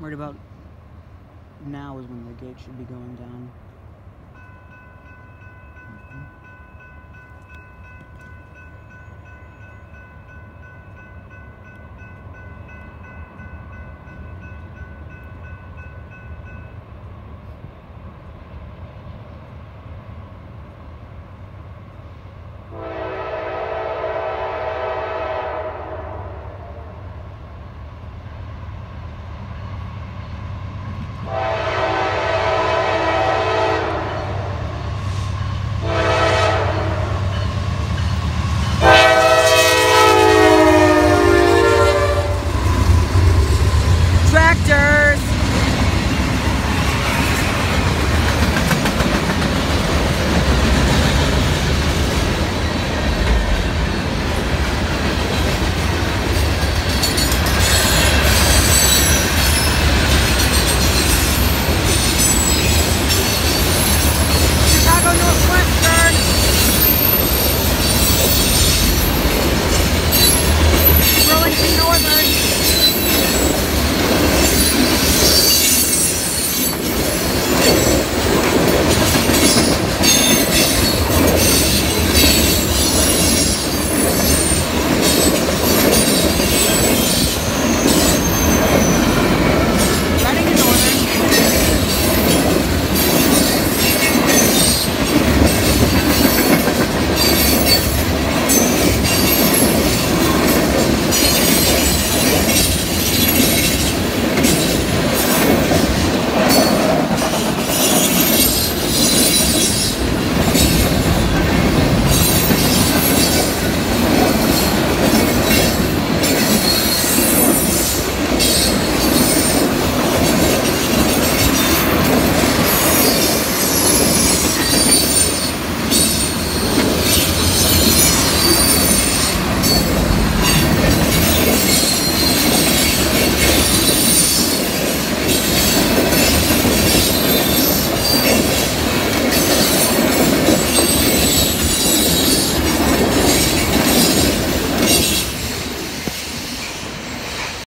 Worried about now is when the gate should be going down.